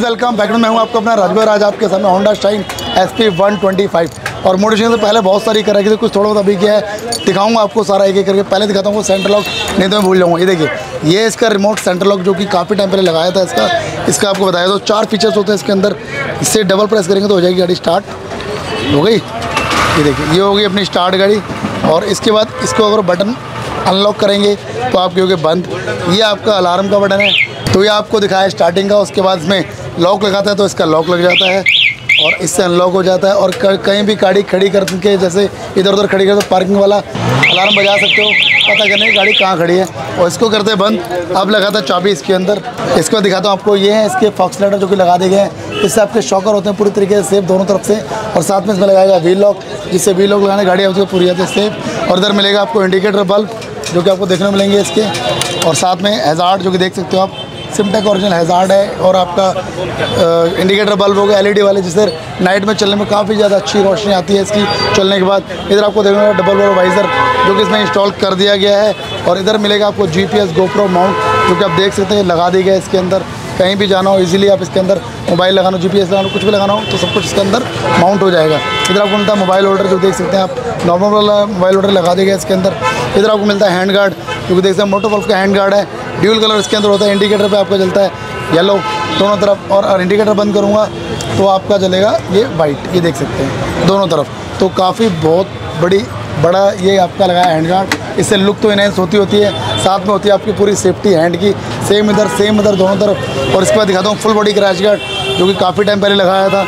Welcome background में हूँ आपको अपना राजभर आज आपके सामने Honda Shine S P one twenty five और मोडिशन से पहले बहुत सारी करा थी कुछ थोड़ा बहुत अभी क्या है। दिखाऊँगा आपको सारा एक एक करके। पहले दिखाता हूँ सेंटर लॉक नहीं तो मैं भूल जाऊँगा। ये देखिए, ये इसका रिमोट सेंटर लॉक जो कि काफ़ी टाइम पहले लगाया था इसका इसका आपको बताया तो चार फीचर्स होते हैं इसके अंदर। इससे डबल प्रेस करेंगे तो हो जाएगी गाड़ी स्टार्ट हो गई? ये देखिए, ये होगी अपनी स्टार्ट गाड़ी। और इसके बाद इसको अगर बटन अनलॉक करेंगे तो आपकी होगी बंद। ये आपका अलार्म का बटन है। तो ये आपको दिखाया स्टार्टिंग का, उसके बाद इसमें लॉक लगाता है तो इसका लॉक लग जाता है। और इससे अनलॉक हो जाता है और कहीं भी गाड़ी खड़ी करके जैसे इधर उधर खड़ी कर तो पार्किंग वाला अलार्म बजा सकते हो। पता करने की गाड़ी कहाँ खड़ी है। और इसको करते बंद। अब लगाता है चाबी इसके अंदर। इसको दिखाता हूँ आपको। ये है इसके फॉक्स लाइटर जो कि लगा दिए गए हैं। इससे आपके शॉकर होते हैं पूरी तरीके से सेफ़ दोनों तरफ़ से। और साथ में इसमें लगाएगा व्हील लॉक जिससे व्हील लॉक लगाने गाड़ी आपकी पूरी आती है सेफ़ और इधर मिलेगा आपको इंडिकेटर बल्ब जो कि आपको देखने मिलेंगे इसके। और साथ में हेजार्ड जो कि देख सकते हो आप। सिमटेक ओरिजिनल हैज़ार्ड है और आपका आ, इंडिकेटर बल्ब हो गया एलईडी वाले जिससे नाइट में चलने में काफ़ी ज़्यादा अच्छी रोशनी आती है इसकी चलने के बाद। इधर आपको देखने डबल बोर वाइज़र जो कि इसमें इंस्टॉल कर दिया गया है और इधर मिलेगा आपको जी पी गोप्रो माउंट जो कि आप देख सकते हैं लगा दी गया इसके अंदर। कहीं भी जाना हो इजीली आप इसके अंदर मोबाइल लगाना हो जीपीएस लगाना कुछ भी लगाना हो तो सब कुछ इसके अंदर माउंट हो जाएगा। इधर आपको मिलता है मोबाइल होल्डर जो देख सकते हैं आप। नॉर्मल वाला मोबाइल होल्डर लगा देगा इसके अंदर। इधर आपको मिलता है हैंड गार्ड जो कि देख सकते हैं मोटो का हैंड गार्ड है। ड्यूल कलर इसके अंदर होता है इंडिकेटर पे आपका चलता है येलो दोनों तरफ़, और इंडिकेटर बंद करूँगा तो आपका चलेगा ये वाइट ये देख सकते हैं, दोनों तरफ़। तो काफ़ी बहुत बड़ी, बड़ा ये आपका लगाया हैंड गार्ड इससे लुक तो इनहेंस होती होती है, साथ में होती है आपकी पूरी सेफ्टी हैंड की। सेम इधर सेम इधर दोनों तरफ़। और इसके बाद दिखाता हूँ फुल बॉडी क्रैश गार्ड जो कि काफ़ी टाइम पहले लगाया था।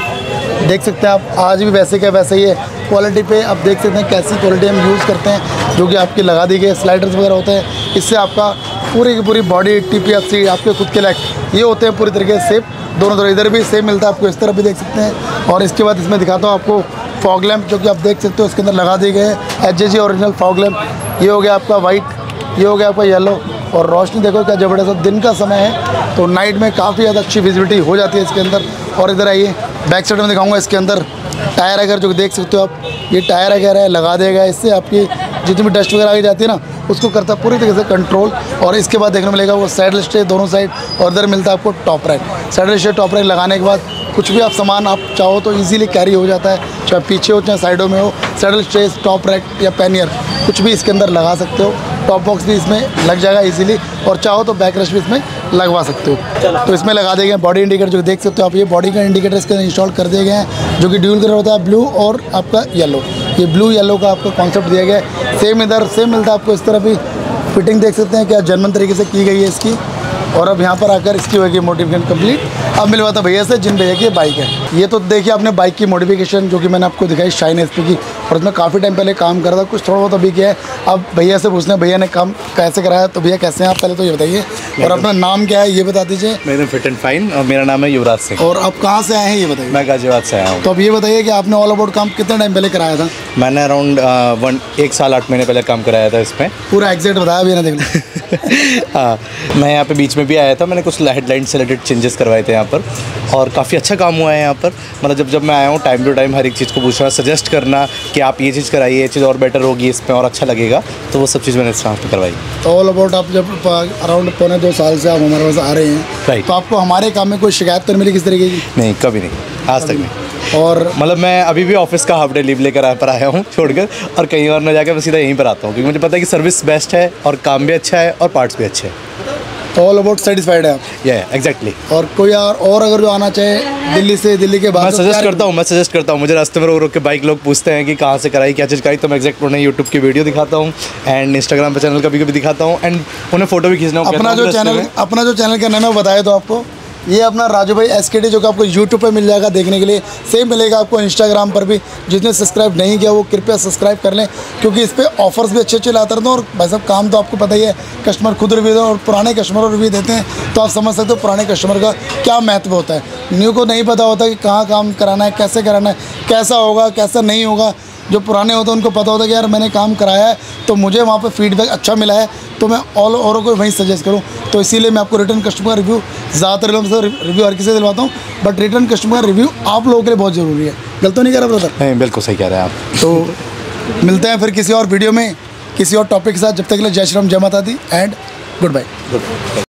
देख सकते हैं आप, आज भी वैसे क्या वैसे ही है। क्वालिटी पे आप देख सकते हैं कैसी क्वालिटी हम यूज़ करते हैं, जो कि आपकी लगा दी गई स्लाइडर्स वगैरह होते हैं, इससे आपका पूरी की पूरी body T P F C आपके खुद के लायक ये होते हैं पूरी तरीके से सेफ़ दोनों तरफ़ इधर भी सेम मिलता है, आपको इस तरफ़ भी देख सकते हैं। और इसके बाद इसमें दिखाता हूँ आपको फॉग लैम्प जो कि आप देख सकते हो, इसके अंदर लगा दिए गए हैं। H G original fog lamp ये हो गया आपका वाइट ये हो गया आपका येलो और रोशनी देखो क्या ज़बरदस्त दिन का समय है तो नाइट में काफ़ी ज़्यादा अच्छी विजिबिलिटी हो जाती है इसके अंदर। और इधर आइए बैक साइड में दिखाऊँगा इसके अंदर। टायर अगर जो देख सकते हो आप, ये टायर अगर है, लगा देगा इससे आपकी जितनी भी डस्ट वगैरह आ जाती है ना, उसको करता है पूरी तरीके से कंट्रोल और इसके बाद देखने मिलेगा वो साइड लिस्ट दोनों साइड और इधर मिलता है आपको top rack side list top rack लगाने के बाद कुछ भी आप सामान आप चाहो तो इजीली कैरी हो जाता है, चाहे पीछे हो, चाहे साइडों में हो. सैडल स्ट्रेस टॉप रैक या पैनियर कुछ भी इसके अंदर लगा सकते हो. टॉप बॉक्स भी इसमें लग जाएगा इजीली और चाहो तो बैक रश भी इसमें लगवा सकते हो. तो इसमें लगा दिए गए बॉडी इंडिकेटर जो देख सकते हो आप. ये बॉडी का इंडिकेटर इसके अंदर इंस्टॉल कर दिए गए हैं, जो कि ड्यूल कलर होता है ब्लू और आपका येलो ये ब्लू येलो का आपको कॉन्सेप्ट दिया गया है। सेम इधर सेम मिलता है आपको इस तरह भी। फिटिंग देख सकते हैं क्या जर्मन तरीके से की गई है इसकी। और अब यहाँ पर आकर इसकी होगी मोटिफिकेशन कंप्लीट अब मिलवाता भैया से, जिन भैया की बाइक है। ये तो देखिए आपने बाइक की मोटिफिकेशन जो कि मैंने आपको दिखाई शाइन एसपी की। और उसमें काफ़ी टाइम पहले काम करा था कुछ थोड़ा बहुत अभी किया है। अब भैया से पूछना भैया ने काम कैसे कराया? तो भैया कैसे हैं आप? पहले तो ये बताइए। और अपना नाम क्या है ये बता दीजिए। मेरा फिट एंड फाइन और मेरा नाम है युवराज सिंह। और अब कहाँ से आए हैं ये बताइए। मैं गाजियाबाद से आया हूँ। तो अब ये बताइए कि आपने ऑल अबाउट काम कितने टाइम पहले कराया था? मैंने अराउंड वन एक साल आठ महीने पहले काम कराया था इसमें। पूरा एग्जैक्ट बताया भैया ने देख हाँ मैं यहाँ पे बीच में भी आया था मैंने कुछ हेडलाइन से रिलेटेड चेंजेस करवाए थे यहाँ पर। और काफ़ी अच्छा काम हुआ है यहाँ पर। मतलब जब जब मैं आया हूँ टाइम टू टाइम हर एक चीज़ को पूछना सजेस्ट करना कि आप ये चीज़ कराइए ये चीज़ और बेटर होगी इसमें और अच्छा लगेगा। तो वो सब चीज़ मैंने इस पर करवाई। तो ऑल अबाउट आप जब अराउंड पौने दो साल से आप हमारे पास आ रहे हैं तो आपको हमारे काम में कोई शिकायत तो नहीं मिली किस तरीके की? नहीं कभी नहीं। आज तक नहीं। और मतलब मैं अभी भी ऑफ़िस का हाफ़ डे लीव लेकर पर आया हूँ छोड़कर और कहीं और न जाकर मैं सीधा यहीं पर आता हूँ क्योंकि मुझे पता है कि सर्विस बेस्ट है और काम भी अच्छा है और पार्ट्स भी अच्छे हैं। ऑल अबाउट सेटिस्फाइड है आप। ये एग्जैक्टली और कोई और और अगर जो आना चाहे दिल्ली से दिल्ली के बाहर मैं सजेस्ट करता हूँ मैं सजेस्ट करता हूँ मुझे रास्ते में रोक रोक के बाइक लोग पूछते हैं कि कहाँ से कराई क्या चीज़ कराई तो मैं एक्जैक्ट उन्हें यूट्यूब की वीडियो दिखाता हूँ एंड इंस्टाग्राम पर चैनल कभी कभी दिखाता हूँ एंड उन्हें फ़ोटो भी खींचना अपना जो चैनल अपना जो चैनल का नाम है बताया तो आपको। ये अपना राजू भाई एस जो कि आपको यूट्यूब पर मिल जाएगा देखने के लिए। सेम मिलेगा आपको इंस्टाग्राम पर भी। जिसने सब्सक्राइब नहीं किया, वो कृपया सब्सक्राइब कर लें, क्योंकि इस पर ऑफर्स भी अच्छे अच्छे लाते रहते हैं और भाई साहब, काम तो आपको पता ही है कस्टमर खुद रिव्यू दें और पुराने कस्टमर को रिव्यू देते हैं। तो आप समझ सकते हो पुराने कस्टमर का क्या महत्व होता है। न्यू को नहीं पता होता कि कहाँ काम कराना है, कैसे कराना है, कैसा होगा, कैसा नहीं होगा। जो पुराने होते हैं उनको पता होता है कि यार मैंने काम कराया है तो मुझे वहाँ पे फीडबैक अच्छा मिला है तो मैं ऑल औरों को वहीं सजेस्ट करूँ। तो इसीलिए मैं आपको रिटर्न कस्टमर का रिव्यू ज़्यादातर लोगों से रिव्यू हर किसी से दिलवाता हूँ बट रिटर्न कस्टमर का रिव्यू आप लोगों के लिए बहुत ज़रूरी है। गलत तो नहीं कह रहा ब्रदर नहीं बिल्कुल सही कह रहे हैं आप। तो मिलते हैं फिर किसी और वीडियो में किसी और टॉपिक के साथ जब तक के लिए जय श्री राम जय माता दी एंड गुड बाय